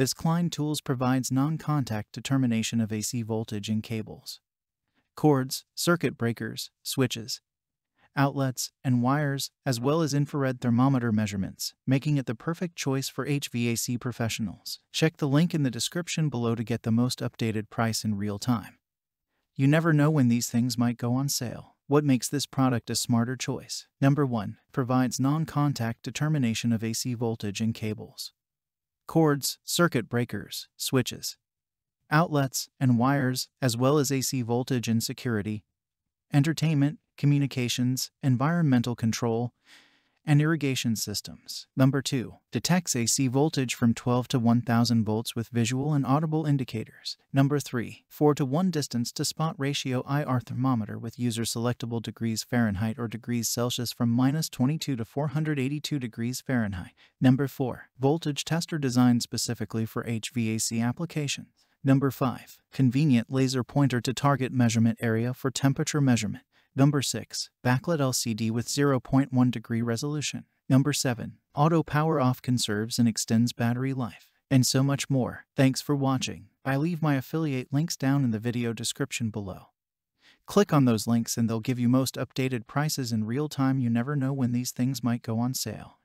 This Klein Tools provides non-contact determination of AC voltage in cables, cords, circuit breakers, switches, outlets, and wires, as well as infrared thermometer measurements, making it the perfect choice for HVAC professionals. Check the link in the description below to get the most updated price in real time. You never know when these things might go on sale. What makes this product a smarter choice? Number 1. Provides non-contact determination of AC voltage in cables. Cords, circuit breakers, switches, outlets, and wires, as well as AC voltage and security, entertainment, communications, environmental control, and irrigation systems. Number 2. Detects AC voltage from 12 to 1000 volts with visual and audible indicators. Number 3. 4 to 1 distance to spot ratio IR thermometer with user selectable degrees Fahrenheit or degrees Celsius from minus 22 to 482 degrees Fahrenheit. Number 4. Voltage tester designed specifically for HVAC applications. Number 5. Convenient laser pointer to target measurement area for temperature measurement. Number 6. Backlit LCD with 0.1 degree resolution. Number 7. Auto power off conserves and extends battery life. And so much more. Thanks for watching. I leave my affiliate links down in the video description below. Click on those links and they'll give you most updated prices in real time. You never know when these things might go on sale.